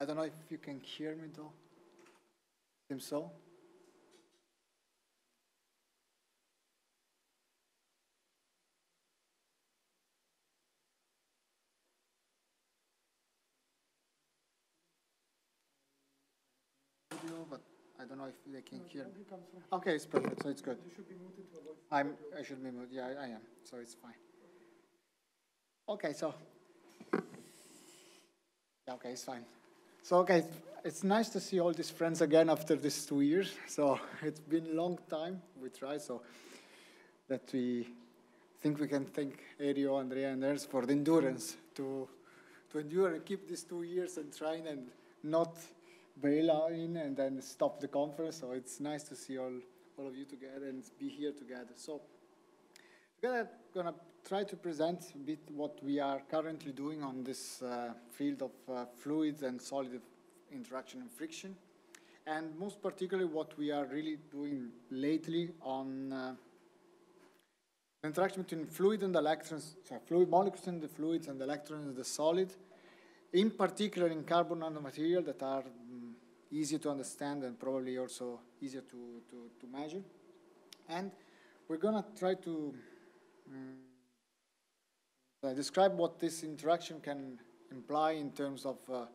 I don't know if you can hear me though. Seems so. But I don't know if they can hear me. Okay, it's perfect, so it's good. I'm, I should be muted, yeah, I I am, so it's fine. Okay, so. Yeah, okay, it's fine. So, okay, it's nice to see all these friends again after these two years. So it's been a long time. We try so that we think we can thank Erio, Andrea, and Ernst for the endurance to to endure and keep these two years and trying and not bail out in and then stop the conference. So it's nice to see all, all of you together and be here together. So together, I'm gonna try to present a bit what we are currently doing on this uh, field of uh, fluids and solid interaction and friction, and most particularly what we are really doing lately on uh, the interaction between fluid and electrons, so fluid molecules in the fluids and electrons in the solid, in particular in carbon nanomaterial that are mm, easier to understand and probably also easier to, to, to measure. And we're going to try to mm, uh, describe what this interaction can imply in terms of uh, uh,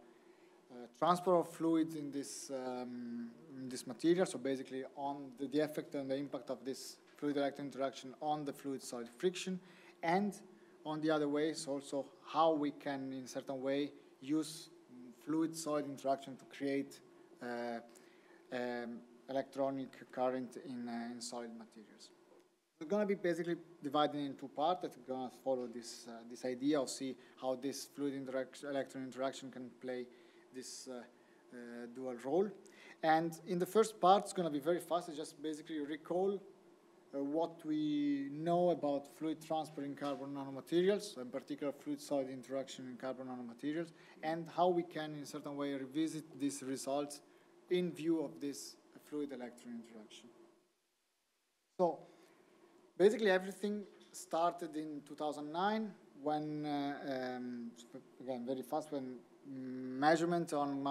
transport of fluids in this, um, in this material, so basically on the, the effect and the impact of this fluid electron interaction on the fluid solid friction, and on the other ways also how we can in certain way use fluid solid interaction to create uh, um, electronic current in, uh, in solid materials. It's going to be basically divided in two parts that are going to follow this, uh, this idea of see how this fluid interaction, electron interaction can play this uh, uh, dual role. And in the first part, it's going to be very fast. I just basically recall uh, what we know about fluid transport in carbon nanomaterials, in particular fluid-solid interaction in carbon nanomaterials, and how we can, in a certain way, revisit these results in view of this fluid-electron interaction. So basically everything started in 2009 when, uh, um, again, very fast, when measurements on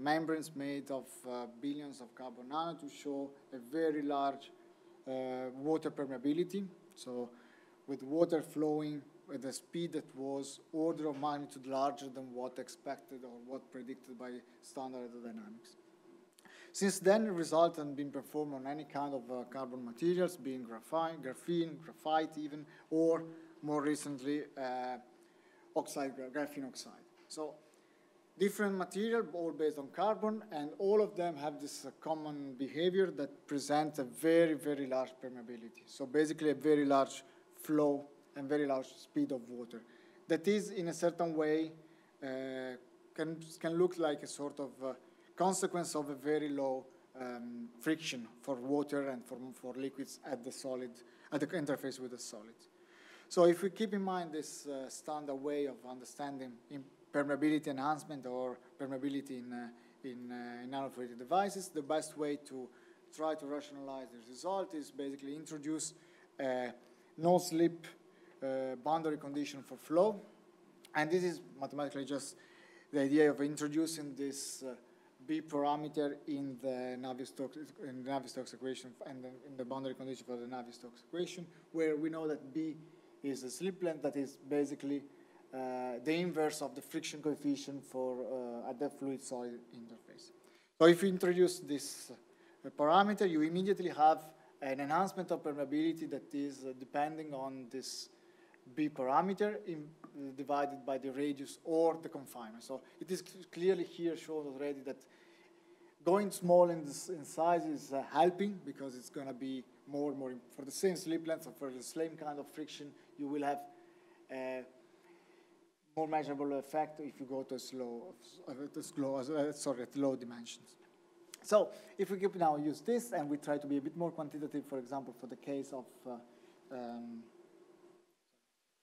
membranes made of uh, billions of carbon nano to show a very large uh, water permeability. So with water flowing at a speed that was order of magnitude larger than what expected or what predicted by standard hydrodynamics. Since then, results have been performed on any kind of uh, carbon materials, being graphene, graphite even, or more recently, uh, oxide, graphene oxide. So different material, all based on carbon, and all of them have this uh, common behavior that presents a very, very large permeability. So basically a very large flow and very large speed of water. That is, in a certain way, uh, can, can look like a sort of uh, consequence of a very low um, friction for water and for, for liquids at the solid, at the interface with the solid. So if we keep in mind this uh, standard way of understanding permeability enhancement or permeability in, uh, in, uh, in devices, the best way to try to rationalize the result is basically introduce a no-slip uh, boundary condition for flow. And this is mathematically just the idea of introducing this uh, B parameter in the Navier-Stokes Navier-Stokes equation and in the boundary condition for the Navier-Stokes equation, where we know that B is a slip length that is basically uh, the inverse of the friction coefficient for uh, at the fluid solid interface. So if you introduce this uh, parameter, you immediately have an enhancement of permeability that is depending on this B parameter in, uh, divided by the radius or the confinement. So it is clearly here shown already that going small in, this, in size is uh, helping because it's going to be more and more, for the same slip length or for the same kind of friction, you will have uh, more measurable effect if you go to slow, uh, to slow uh, sorry, at low dimensions. So if we now use this and we try to be a bit more quantitative, for example, for the case of, uh, um,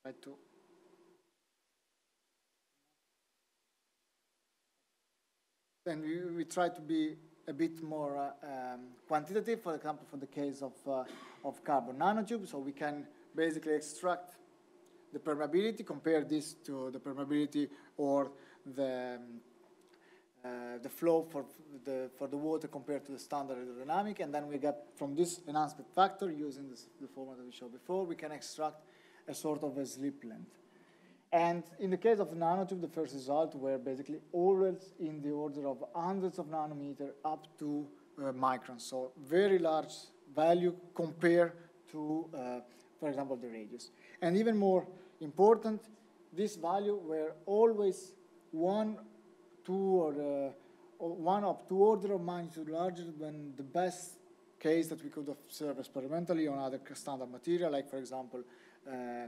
try to then we, we try to be a bit more uh, um, quantitative, for example, for the case of, uh, of carbon nanotubes, so we can basically extract the permeability, compare this to the permeability or the, um, uh, the flow for the, for the water compared to the standard hydrodynamic, and then we get from this enhancement factor, using this, the formula that we showed before, we can extract a sort of a slip length. And in the case of nanotube, the first result were basically always in the order of hundreds of nanometer up to uh, microns, so very large value compared to, uh, for example, the radius. And even more important, this value were always one, two, or uh, one up two order of magnitude larger than the best case that we could observe experimentally on other standard material, like, for example, uh,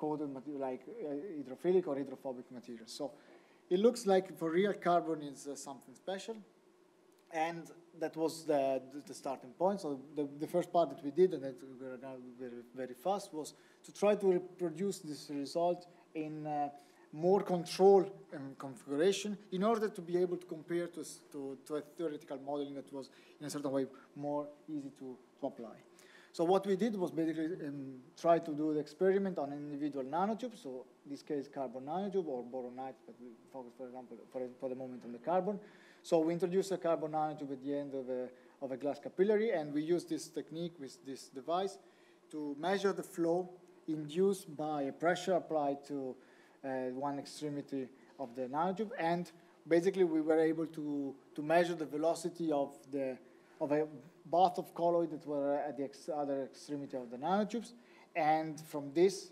coated like uh, hydrophilic or hydrophobic material. So it looks like for real carbon is uh, something special. And that was the, the, starting point. So the, the first part that we did, and that we were very, very fast, was to try to reproduce this result in uh, more control and configuration in order to be able to compare to, to, to, a theoretical modeling that was in a certain way more easy to, to apply. So what we did was basically um, try to do the experiment on individual nanotubes. so this case carbon nanotube or boron nitride, but we focus, for example, for, for the moment on the carbon. So we introduced a carbon nanotube at the end of a, of a glass capillary, and we use this technique with this device to measure the flow induced by a pressure applied to uh, one extremity of the nanotube, and basically we were able to, to measure the velocity of the of a bath of colloid that were at the ex other extremity of the nanotubes. And from this,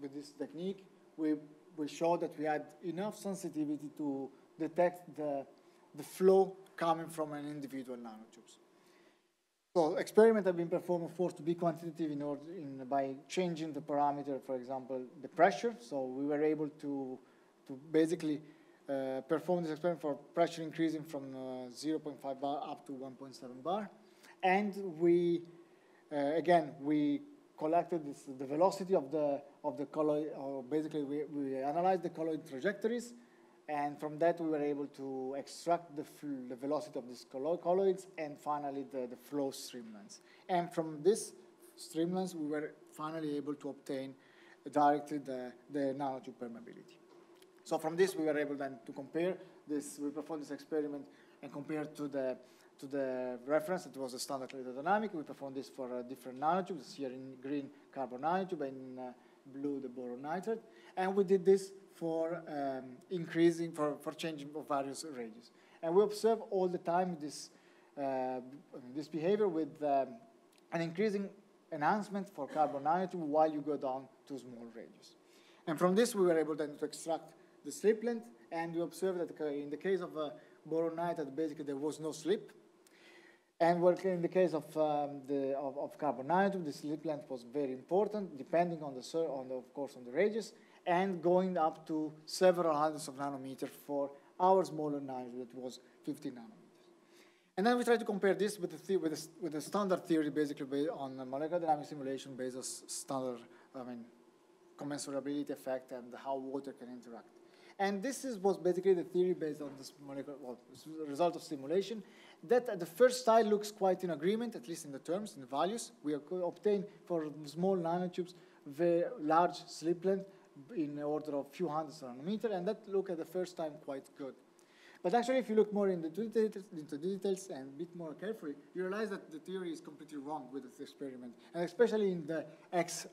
with this technique, we, we showed that we had enough sensitivity to detect the, the flow coming from an individual nanotubes. So experiments have been performed, of course, to be quantitative in order in, by changing the parameter, for example, the pressure. So we were able to, to basically uh, perform this experiment for pressure increasing from uh, 0.5 bar up to 1.7 bar. And we, uh, again, we collected this, the velocity of the, of the colloid, or basically we, we analyzed the colloid trajectories, and from that we were able to extract the, the velocity of these colloids and finally the, the flow streamlines. And from this streamlines we were finally able to obtain directly the, the nanotube permeability. So from this, we were able then to compare this, we performed this experiment and compared to the, to the reference, it was a standard hydrodynamic. We performed this for uh, different nanotubes, here in green carbon nanotube and in uh, blue the boron nitride. And we did this for um, increasing, for, for changing of various ranges. And we observe all the time this, uh, this behavior with um, an increasing enhancement for carbon nanotube while you go down to small ranges. And from this, we were able then to extract the slip length, and we observe that in the case of uh, boron nitride, basically there was no slip. And in the case of, um, the, of, of carbon nanotube, the slip length was very important, depending on the, on the, of course, on the radius, and going up to several hundreds of nanometers for our smaller nanotube that was 50 nanometers. And then we try to compare this with the, with the, with the standard theory, basically based on molecular dynamic simulation based on standard, I mean, commensurability effect and how water can interact. And this is, was basically the theory based on this molecular, well, result of simulation, that at the first sight looks quite in agreement, at least in the terms, in the values. We obtain for small nanotubes very large slip length in the order of few hundreds of nanometer, and that look at the first time quite good. But actually, if you look more into the details, into details and a bit more carefully, you realize that the theory is completely wrong with this experiment, and especially in the x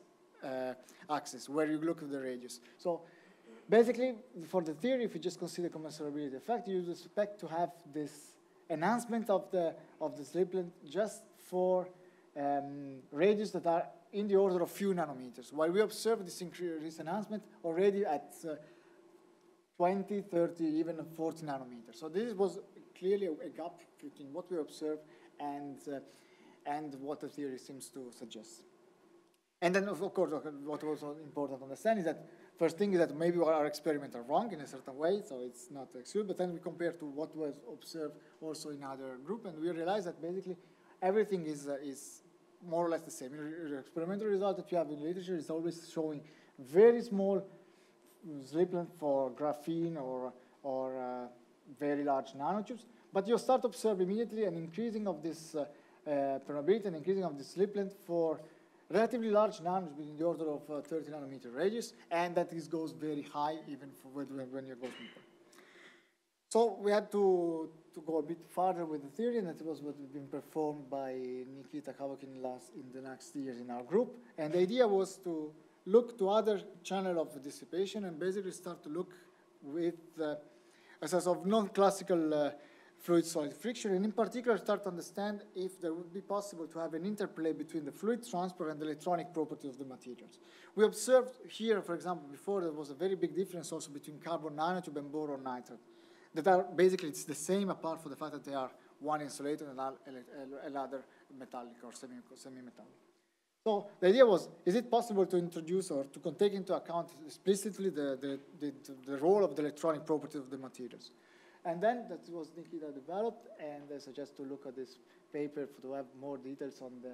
uh, axis, where you look at the radius. So Basically, for the theory, if you just consider commensurability effect, you expect to have this enhancement of the, of the slip length just for um, radius that are in the order of few nanometers, while we observe this, this enhancement already at uh, 20, 30, even 40 nanometers. So this was clearly a, a gap between what we observe and, uh, and what the theory seems to suggest. And then, of course, what was important to understand is that First thing is that maybe our experiments are wrong in a certain way, so it's not excluded, but then we compare to what was observed also in other group, and we realize that basically everything is, uh, is more or less the same. Your experimental result that you have in literature is always showing very small slip length for graphene or, or uh, very large nanotubes, but you start to observe immediately an increasing of this uh, uh, permeability and increasing of the slip length for relatively large numbers in the order of uh, 30 nanometer radius, and that this goes very high even when, when you go deeper. So we had to, to go a bit farther with the theory, and that was what had been performed by Nikita Kavokine last in the next years in our group. And the idea was to look to other channel of dissipation and basically start to look with uh, a sort of non-classical uh, fluid-solid friction, and in particular start to understand if there would be possible to have an interplay between the fluid transport and the electronic properties of the materials. We observed here, for example, before there was a very big difference also between carbon nanotube and boron nitride, that are basically it's the same apart from the fact that they are one insulated and another metallic or semi-metallic. So the idea was, is it possible to introduce or to take into account explicitly the, the, the, the role of the electronic properties of the materials? And then that was Nikita developed, and I suggest to look at this paper to have more details on the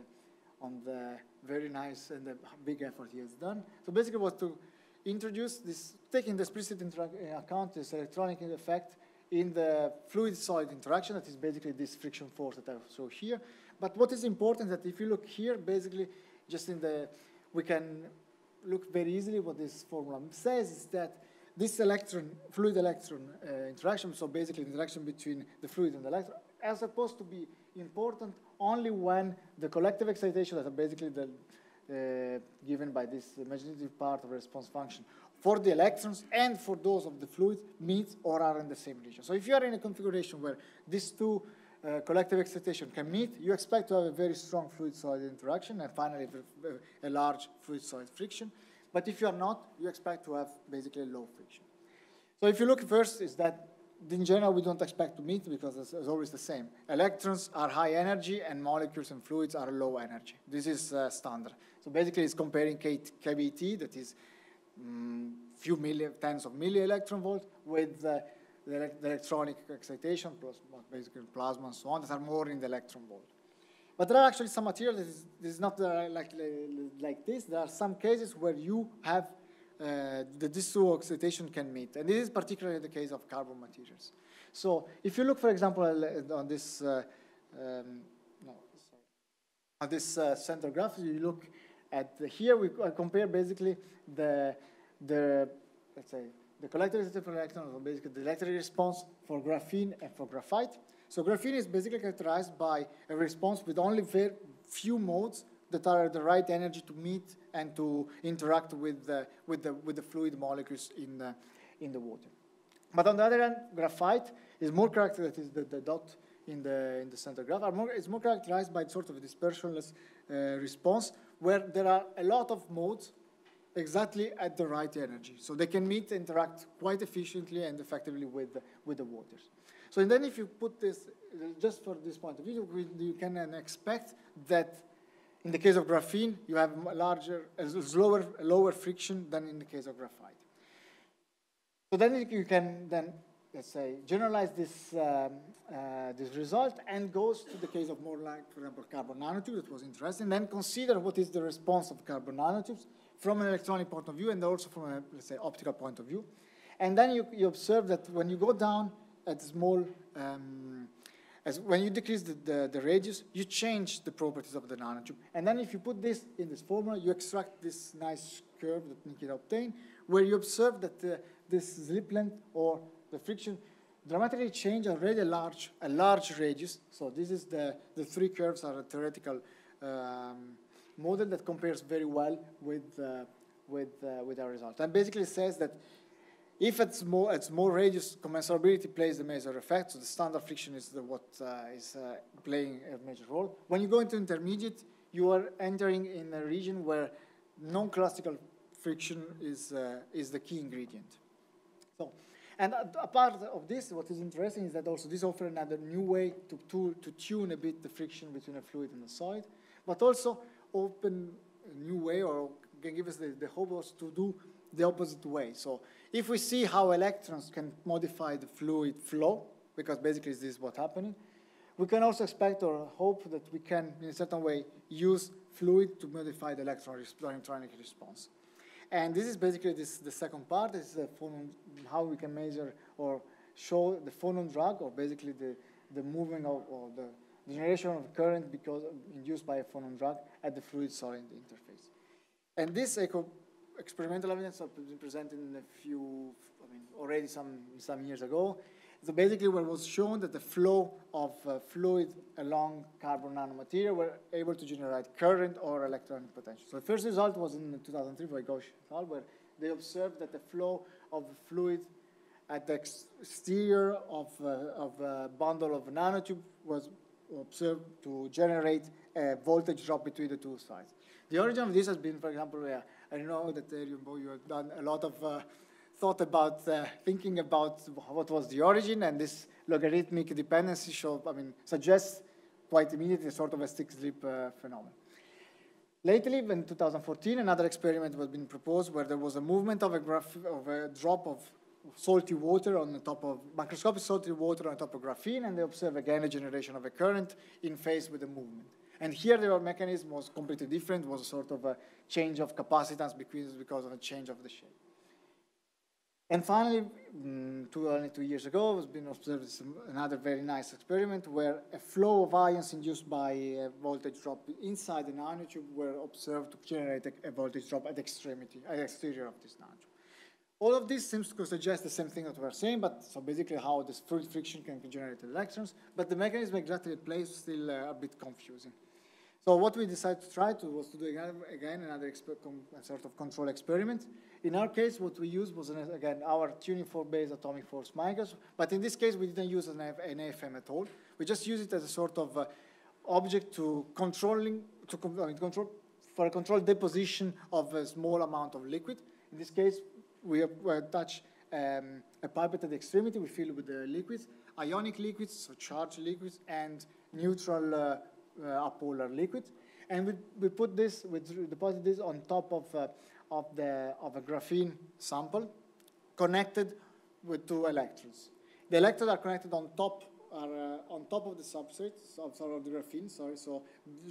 on the very nice and the big effort he has done. So basically was to introduce this, taking the explicit uh, account this electronic effect in the fluid-solid interaction, that is basically this friction force that I show here. But what is important that if you look here, basically just in the, we can look very easily what this formula says is that this electron, fluid electron uh, interaction, so basically the interaction between the fluid and the electron, are supposed to be important only when the collective excitation that are basically the, uh, given by this imaginative part of the response function for the electrons and for those of the fluid meet or are in the same region. So if you are in a configuration where these two uh, collective excitation can meet, you expect to have a very strong fluid-solid interaction and finally a, a large fluid-solid friction. But if you are not, you expect to have basically low friction. So if you look first, is that in general we don't expect to meet because it's, it's always the same. Electrons are high energy and molecules and fluids are low energy. This is uh, standard. So basically it's comparing K KBT, that is um, few million, tens of milli electron volt, with uh, the, the, electronic excitation, plus basically plasma and so on, that are more in the electron volt. But there are actually some materials that is, this is not uh, like, like this. There are some cases where you have uh, the these two excitation can meet. And this is particularly the case of carbon materials. So if you look, for example, on this, uh, um, no, on this uh, center graph, you look at the, here, we compare basically the, the, let's say, the collector resistance for electrons, or basically the electric response for graphene and for graphite. So graphene is basically characterized by a response with only very few modes that are the right energy to meet and to interact with the, with the, with the fluid molecules in, the, in the water. But on the other hand, graphite is more characterized, is the, the dot in the, in the center graph, are more, it's more characterized by sort of dispersionless uh, response where there are a lot of modes exactly at the right energy. So they can meet, interact quite efficiently and effectively with the, with the waters. So and then if you put this, just for this point of view, you can expect that in the case of graphene, you have larger, lower, lower friction than in the case of graphite. So then you can then, let's say, generalize this, um, uh, this result and goes to the case of more like, for example, carbon nanotubes that was interesting, then consider what is the response of carbon nanotubes from an electronic point of view and also from a, let's say, optical point of view. And then you, you observe that when you go down at small, um, as when you decrease the, the, the, radius, you change the properties of the nanotube. And then if you put this in this formula, you extract this nice curve that Nikita obtained, where you observe that uh, this slip length or the friction dramatically change already a large, a large radius. So this is the, the three curves are a theoretical um, model that compares very well with, uh, with, uh, with our result. And basically says that if it's more, it's more radius, commensurability plays the major effect. So the standard friction is the, what uh, is uh, playing a major role. When you go into intermediate, you are entering in a region where non-classical friction is, uh, is the key ingredient. So, and apart of this, what is interesting is that also this offers another new way to, to, to tune a bit the friction between a fluid and a solid, but also open a new way or can give us the, the hope to do the opposite way. So if we see how electrons can modify the fluid flow, because basically this is what's happening, we can also expect or hope that we can, in a certain way, use fluid to modify the electron electronic response. And this is basically this, the second part. This is the phonon, how we can measure or show the phonon drag, or basically the, the movement of, or the generation of current because induced by a phonon drag at the fluid solid interface. And this experimental evidence has been presented in a few, I mean, already some, some years ago, So basically what was shown that the flow of uh, fluid along carbon nanomaterial were able to generate current or electronic potential. So the first result was in 2003 by Ghosh et al., where they observed that the flow of fluid at the exterior of, uh, of a bundle of nanotube was observed to generate a voltage drop between the two sides. The origin of this has been, for example, uh, I know that uh, you have done a lot of uh, thought about uh, thinking about what was the origin, and this logarithmic dependency show, I mean, suggests quite immediately sort of a stick slip uh, phenomenon. Lately, in 2014, another experiment was being proposed where there was a movement of a, graph of a drop of salty water on the top of microscopic salty water on top of graphene, and they observe again a generation of a current in phase with the movement. And here the mechanism was completely different, was a sort of a change of capacitance because of a change of the shape. And finally, mm, two, only two years ago, was been observed another very nice experiment where a flow of ions induced by a voltage drop inside the nanotube were observed to generate a, a voltage drop at the extremity, at the exterior of this nanotube. All of this seems to suggest the same thing that we're saying, but so basically how this fluid friction can generate electrons, but the mechanism exactly at play is still uh, a bit confusing. So what we decided to try to was to do again, again another sort of control experiment. In our case, what we used was, an, again, our tuning fork-based atomic force microscope, but in this case, we didn't use an, an AFM at all. We just used it as a sort of uh, object to controlling, to I mean, control, for a controlled deposition of a small amount of liquid. In this case, we, we touch um, a pipette at the extremity, we fill with the liquids, ionic liquids, so charged liquids, and neutral uh, uh, apolar liquids. And we, we put this, we deposit this on top of, uh, of, the, of a graphene sample connected with two electrodes. The electrodes are connected on top are uh, on top of the substrate, of, sorry, of the graphene, sorry, so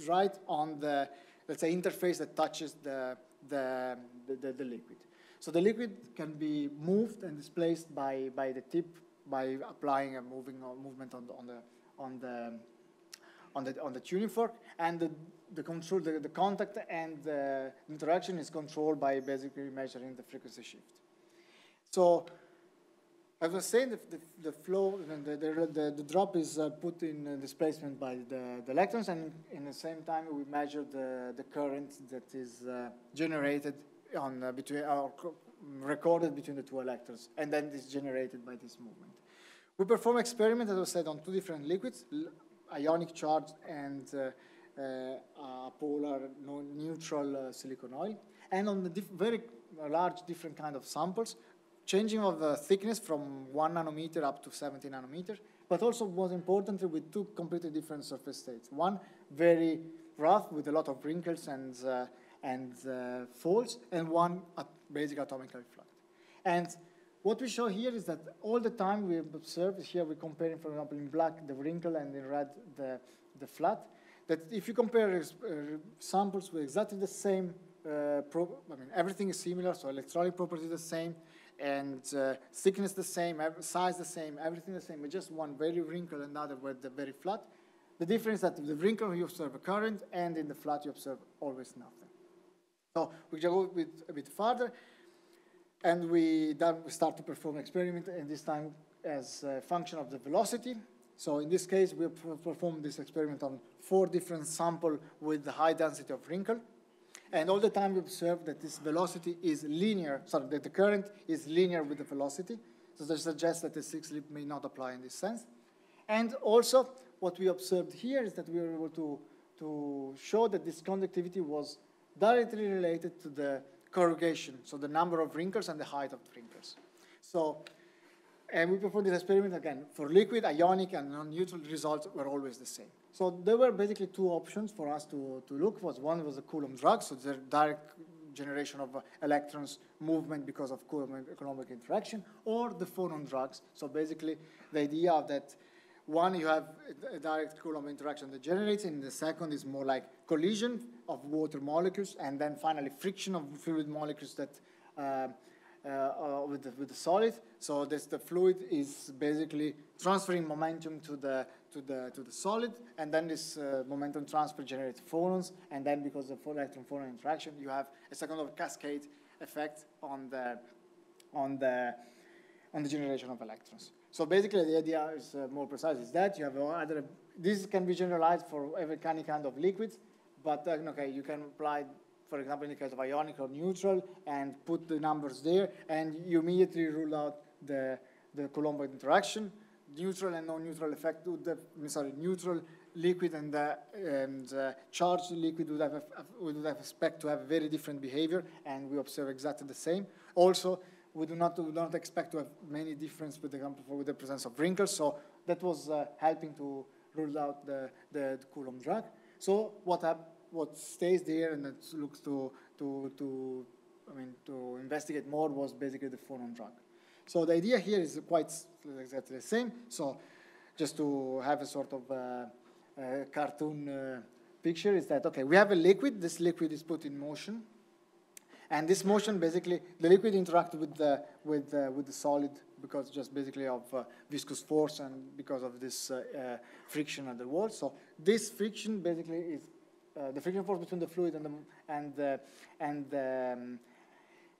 right on the, let's say, interface that touches the, the, the, the liquid. So the liquid can be moved and displaced by, by the tip by applying a moving movement on the, on the, on the on the, on the tuning fork, and the, the control, the, the contact and the interaction is controlled by basically measuring the frequency shift. So as I was saying, the, the, the flow, the, the, the, drop is uh, put in displacement by the, the electrons, and in the same time we measure the, the current that is uh, generated on uh, between, or recorded between the two electrons, and then is generated by this movement. We perform experiments, as I said, on two different liquids, ionic charge and uh, uh, polar neutral uh, silicone oil, and on the very large different kind of samples, changing of the thickness from one nanometer up to 70 nanometers, but also most importantly with two completely different surface states. One very rough with a lot of wrinkles and, uh, and uh, folds, and one basic atomically flat. And what we show here is that all the time we observe, here we're comparing, for example, in black the wrinkle and in red the, the flat, that if you compare uh, samples with exactly the same, uh, I mean, everything is similar, so electronic properties the same, and uh, thickness the same, size the same, everything the same, but just one very wrinkle and another where they're very flat. The difference that the wrinkle you observe a current, and in the flat you observe always nothing. So we go a bit, a bit further. And we then start to perform experiment, and this time as a function of the velocity. So in this case, we perform this experiment on four different samples with high density of wrinkle. And all the time we observe that this velocity is linear, sorry, that the current is linear with the velocity. So that suggests that the stick slip may not apply in this sense. And also, what we observed here is that we were able to, to show that this conductivity was directly related to the corrugation, so the number of wrinkles and the height of the wrinkles. So, and we performed this experiment again. For liquid, ionic, and non-neutral results were always the same. So there were basically two options for us to, to look was one was the Coulomb drag, so the direct generation of electrons movement because of Coulomb economic interaction, or the phonon drags. So basically the idea that one, you have a direct Coulomb interaction that generates, and the second is more like collision of water molecules, and then finally friction of fluid molecules that uh, uh, with, the, with the solid. So this, the fluid is basically transferring momentum to the, to the, to the solid, and then this uh, momentum transfer generates phonons, and then because of electron-phonon interaction, you have a second of cascade effect on the, on the on the generation of electrons. So basically, the idea is uh, more precise. Is that you have other. This can be generalized for every any kind of liquids, but uh, okay, you can apply, for example, in the case of ionic or neutral, and put the numbers there, and you immediately rule out the the Coulomb interaction. Neutral and non-neutral effect would sorry, neutral liquid and, uh, and uh, charged liquid would have, would have expect to have very different behavior, and we observe exactly the same. Also, we do not, we do not expect to have many difference with the, with the presence of wrinkles, so that was uh, helping to rule out the, the, the Coulomb drag. So what, what stays there and looks to, to, to, I mean, to investigate more was basically the phonon drag. So the idea here is quite exactly the same. So just to have a sort of uh, cartoon uh, picture is that, okay, we have a liquid. This liquid is put in motion. And this motion, basically, the liquid interacts with the, with, uh, with the solid because just basically of uh, viscous force and because of this uh, uh friction at the wall. So this friction basically is uh, the friction force between the fluid and the, and, and, um,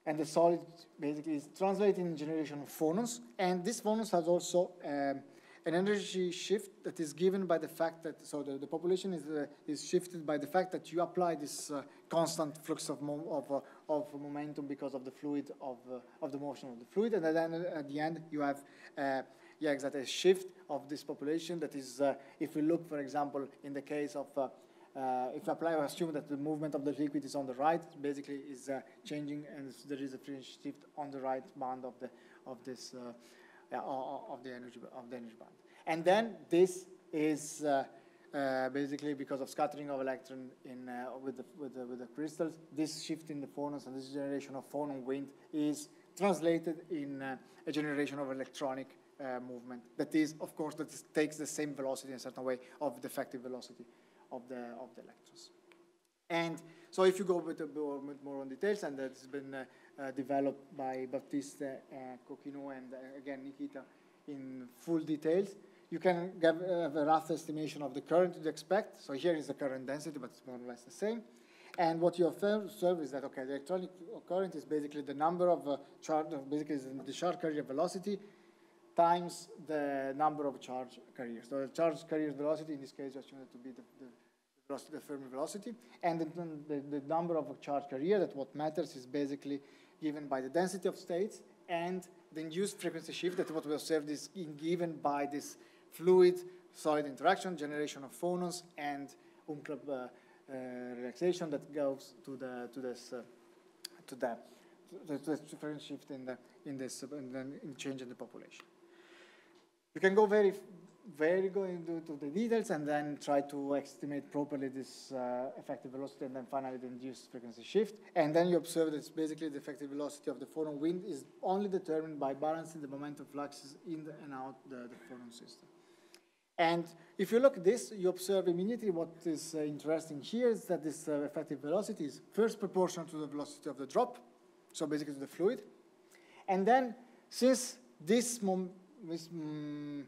and the solid basically is translated in generation of phonons. And this phonons has also um, an energy shift that is given by the fact that, so the, the population is, uh, is shifted by the fact that you apply this uh, constant flux of, of, uh, of momentum because of the fluid, of, uh, of the motion of the fluid, and then at the end you have, uh, yeah, exactly, a shift of this population that is, uh, if we look, for example, in the case of, if we apply, or assume that the movement of the liquid is on the right, basically is changing, and there is a shift on the right band of, the, of this of the energy of the energy band. And then this is uh, uh, basically because of scattering of electron in uh, with the with the with the crystals. This shift in the phonons and this generation of phonon wind is translated in uh, a generation of electronic uh, movement. That is, of course, that takes the same velocity in a certain way of the effective velocity of the of the electrons. And so if you go with, a bit more on details, and that's been developed by Baptiste, uh, Coquinot, and uh, again Nikita in full details, you can have a rough estimation of the current you'd expect. So here is the current density, but it's more or less the same. And what you observe is that, okay, the electronic current is basically the number of uh, charge, basically the charge carrier velocity times the number of charge carriers. So the charge carrier velocity, in this case, you assume it to be the, the velocity, the Fermi velocity, and the, the, the, number of charge carrier, that what matters is basically given by the density of states and the induced frequency shift that what we observed is given by this fluid solid interaction, generation of phonons, and Umklapp uh, uh, relaxation that goes to the to this uh, to the to the frequency shift in the in this and then in change in the population. You can go very very go into the details and then try to estimate properly this uh, effective velocity and then finally the induced frequency shift. And then you observe that it's basically the effective velocity of the phonon wind is only determined by balancing the momentum fluxes in and out the, the system. And if you look at this, you observe immediately what is uh, interesting here is that this uh, effective velocity is first proportional to the velocity of the drop, so basically to the fluid. And then since this, this mm,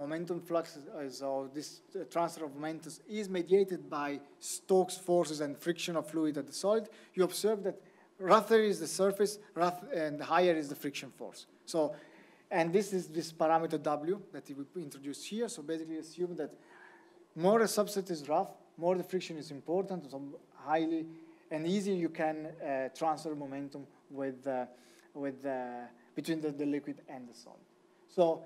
momentum flux is, or this uh, transfer of momentum is mediated by Stokes forces and friction of fluid at the solid, you observe that rougher is the surface rough, and higher is the friction force. So, and this is this parameter W that we introduced here. So basically assume that more a substrate is rough, more the friction is important, so highly and easier you can uh, transfer momentum with, uh, with, uh, between the, the liquid and the solid. So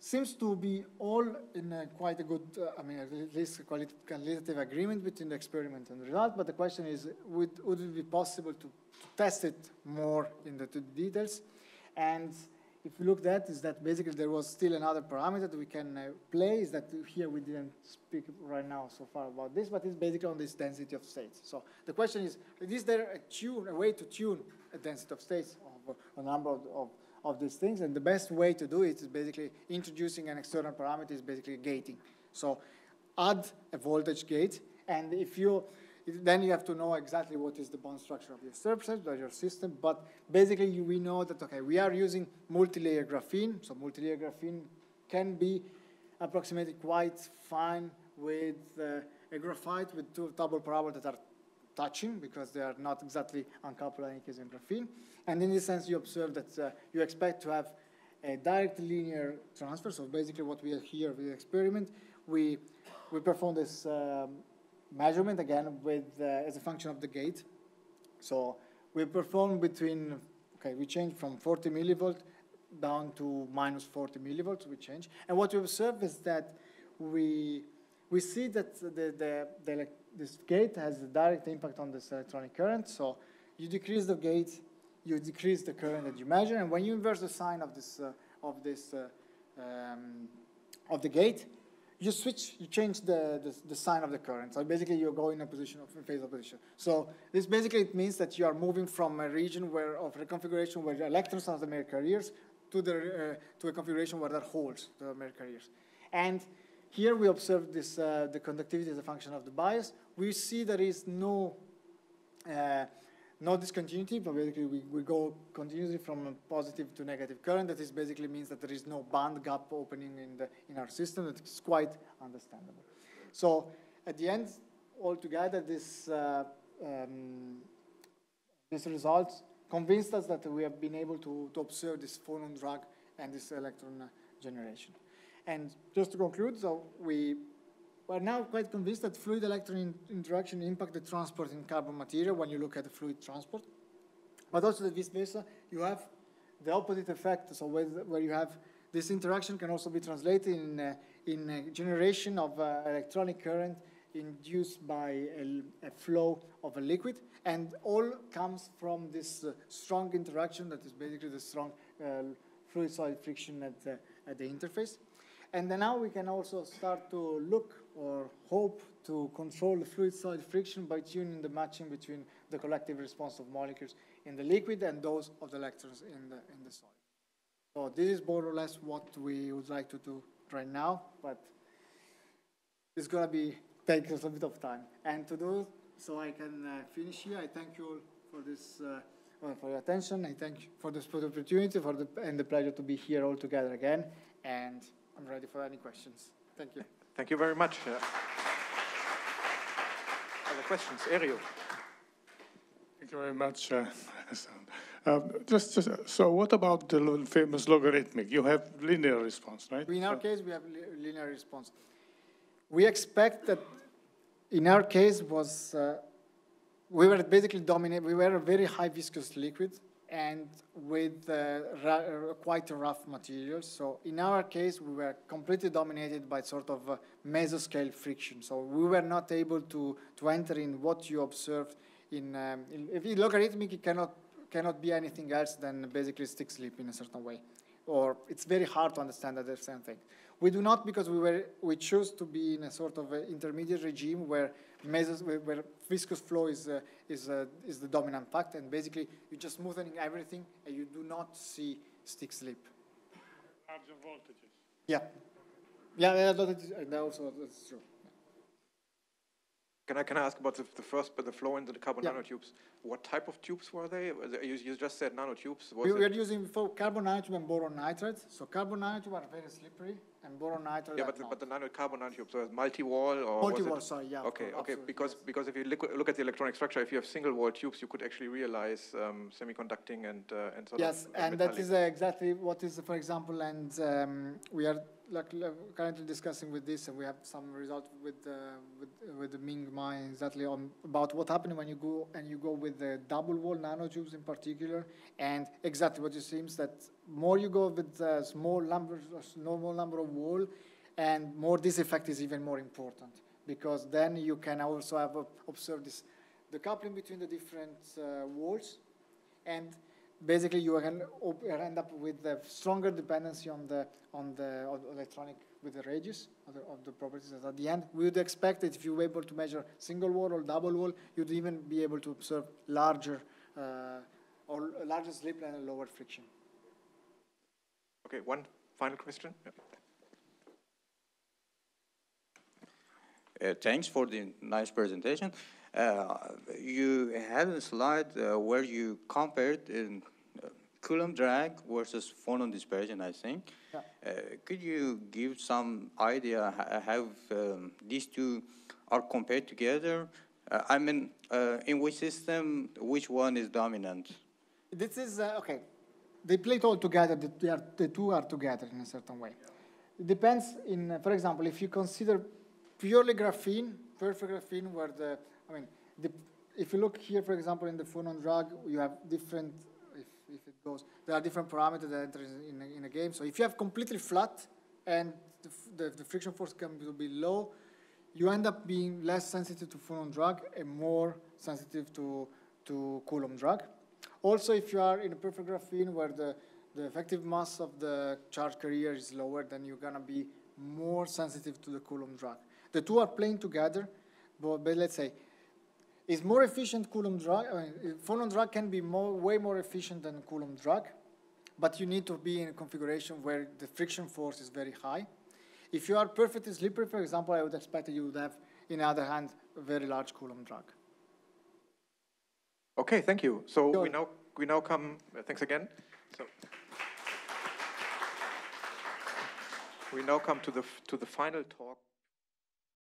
seems to be all in a quite a good, uh, I mean, at least qualitative agreement between the experiment and the result. But the question is, would, would it be possible to, to test it more in the details? And if we look at is that basically there was still another parameter that we can uh, play, is that here we didn't speak right now so far about this, but it's basically on this density of states. So the question is, is there a tune, a way to tune a density of states of a number of, of of these things. And the best way to do it is basically introducing an external parameter is basically gating. So add a voltage gate, and if you, then you have to know exactly what is the band structure of your substrate or your system. But basically, we know that, okay, we are using multi-layer graphene. So multi-layer graphene can be approximated quite fine with uh, a graphite with two double parabola that are touching because they are not exactly uncoupled in case in graphene. And in this sense, you observe that uh, you expect to have a direct linear transfer. So basically what we are here with the experiment, we, we perform this um, measurement again with, uh, as a function of the gate. So we perform between, okay, we change from 40 millivolt down to minus 40 millivolts, we change. And what we observe is that we, we see that the, the, the, this gate has a direct impact on this electronic current. So you decrease the gate, you decrease the current that you measure, and when you inverse the sign of this, uh, of this, uh, um, of the gate, you switch, you change the, the, the, sign of the current. So basically you go in a position of phase opposition. So this basically it means that you are moving from a region where of reconfiguration where the electrons are the mere carriers to the uh, to a configuration where there holes, the mere carriers. And here we observe this uh, the conductivity as a function of the bias. We see there is no uh, no discontinuity, but basically we, we go continuously from positive to negative current. That is basically means that there is no band gap opening in, the, in our system. That is quite understandable. So at the end, altogether, this, uh, um, this results convinced us that we have been able to, to observe this phonon drag and this electron generation. And just to conclude, so we we're now quite convinced that fluid electron interaction impact the transport in carbon material when you look at the fluid transport. But also that vice versa, you have the opposite effect. So where, where you have this interaction can also be translated in, uh, in a generation of uh, electronic current induced by a, a, flow of a liquid. And all comes from this uh, strong interaction that is basically the strong uh, fluid-solid friction at, uh, at the interface. And then now we can also start to look or hope to control the fluid-solid friction by tuning the matching between the collective response of molecules in the liquid and those of the electrons in the, in the solid. So this is more or less what we would like to do right now, but it's going to be take us a bit of time. And to do so I can uh, finish here, I thank you all for this uh, well, for your attention. I thank you for this opportunity for the, and the pleasure to be here all together again. And I'm ready for any questions. Thank you. Thank you very much. Uh, other questions? Ariel. Thank you very much. Uh, uh, just, just, so what about the famous logarithmic? You have linear response, right? In our so. case, we have li linear response. We expect that in our case was, uh, we were basically dominant, we were a very high viscous liquid and with uh, uh, quite rough materials. So in our case, we were completely dominated by sort of uh, mesoscale friction. So we were not able to, to enter in what you observed in, um, in if it's logarithmic, it cannot, cannot be anything else than basically stick slip in a certain way. Or it's very hard to understand that the same thing. We do not because we, were, we choose to be in a sort of intermediate regime where mesos, where viscous flow is, uh, is, uh, is the dominant fact, and basically you're just smoothing everything, and you do not see stick slip. Larger voltages. Yeah. Yeah, that, that also, that's true. Can I, can I ask about the, the first, but the flow into the carbon yeah. nanotubes? What type of tubes were they? You, you just said nanotubes. Was we were using for carbon nanotube and boron nitride. So carbon nanotube are very slippery, and boron nitride. Yeah, but the, but the nano carbon nanotube, so multi-wall or multi-wall. Sorry, yeah. Okay, okay. Because yes. because if you look, look at the electronic structure, if you have single-wall tubes, you could actually realize um, semiconducting and uh, and sort yes, of. Yes, and that is uh, exactly what is, for example, and um, we are like, currently discussing with this, and we have some result with uh, with with the Ming Mine exactly on about what happened when you go and you go with the double wall nanotubes in particular, and exactly what it seems that more you go with uh, small numbers, small number of wall, and more this effect is even more important. Because then you can also have uh, observe this the coupling between the different uh, walls, and basically you can end up with a stronger dependency on the on the on electronic with the radius of the, of the properties. At the end, we would expect that if you were able to measure single wall or double wall, you'd even be able to observe larger uh, or larger slip and lower friction. Okay, one final question. Yeah. Uh, thanks for the nice presentation. Uh, you had a slide uh, where you compared in uh, Coulomb drag versus phonon dispersion, I think. Yeah. Uh, could you give some idea how um, these two are compared together? Uh, I mean, uh, in which system, which one is dominant? This is, okay. they play it all together. They are, the two are together in a certain way. It depends. In, for example, if you consider purely graphene, perfect graphene, where the, I mean, the, if you look here, for example, in the phonon drag, you have different. If, if it goes, there are different parameters that enter in a, in a game. So if you have completely flat and the, the, the friction force can be low, you end up being less sensitive to phonon drag and more sensitive to, to Coulomb drag. Also, if you are in a perfect graphene where the, the effective mass of the charge carrier is lower, then you're gonna be more sensitive to the Coulomb drag. The two are playing together, but, but let's say, is more efficient Coulomb drag, I mean, phonon drag can be more, way more efficient than Coulomb drag, but you need to be in a configuration where the friction force is very high. If you are perfectly slippery, for example, I would expect that you would have, in the other hand, a very large Coulomb drag. Okay, thank you. So we now, we now come, uh, thanks again. So we now come to the, to the final talk.